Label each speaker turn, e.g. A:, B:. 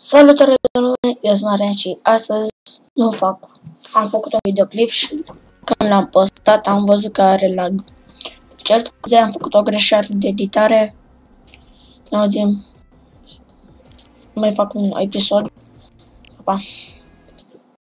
A: Salutare de lume, eu sunt Marian și astăzi nu fac, am făcut un videoclip și când l-am postat am văzut că are lag. Cer scuze, am făcut o greșeală de editare. Ne auzim, mai fac un episod. Pa!